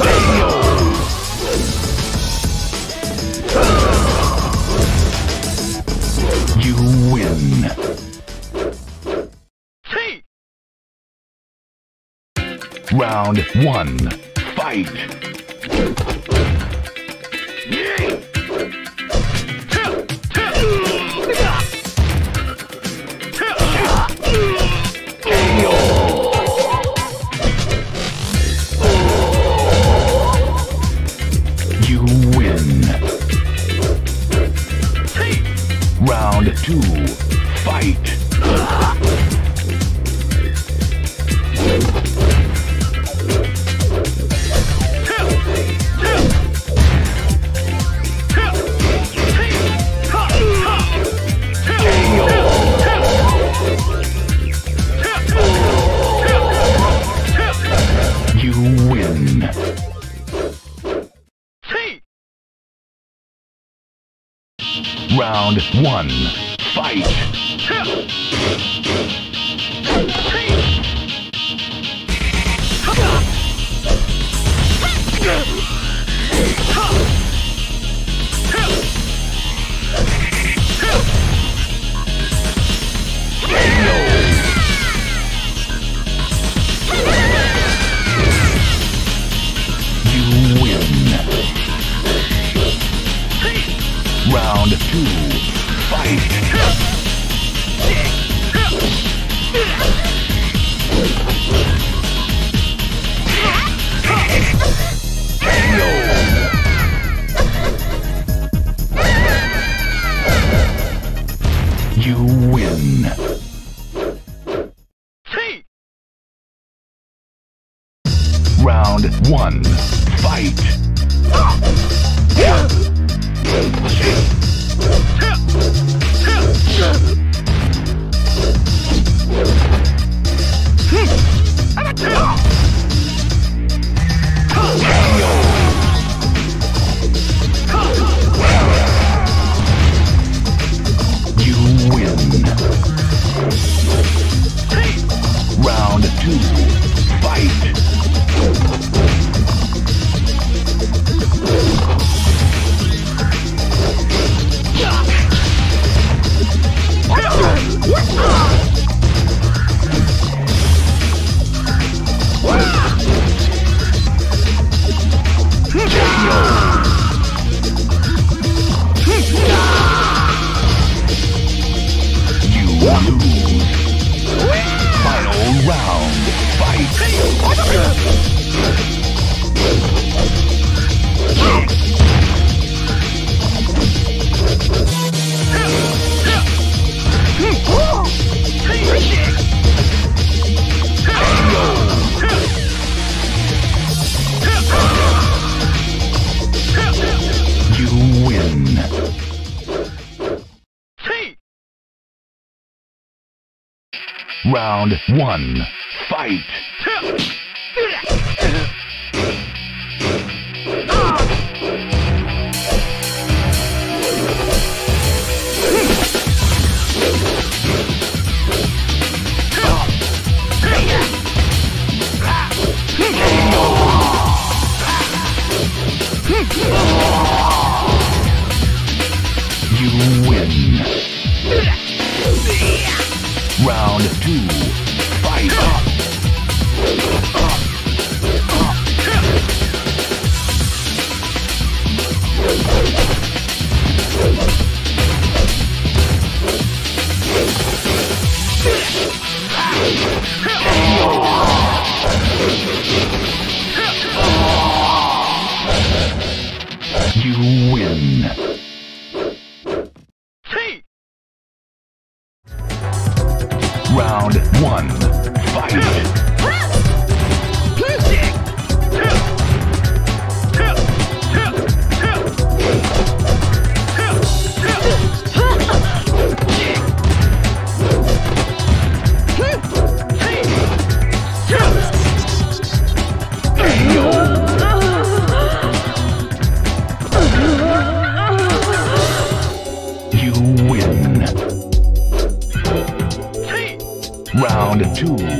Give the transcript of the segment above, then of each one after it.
You win. Round one. Fight. Round one. Fight. Round. Fight. You Round one. Fight. round one. Fight. two.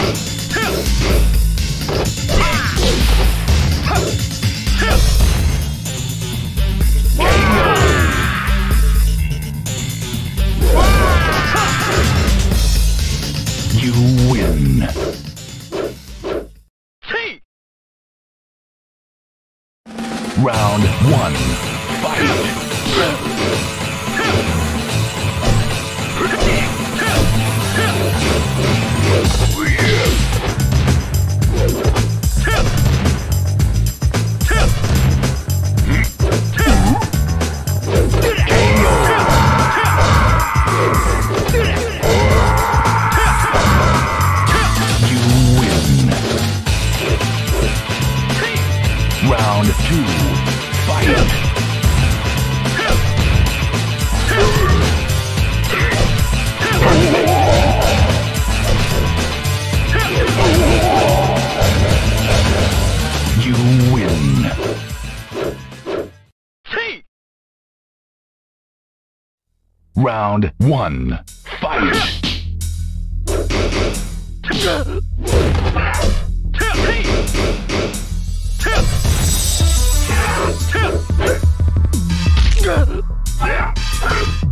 You Round two, fight! You win. Round one, fight! You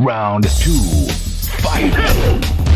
Round two, fight!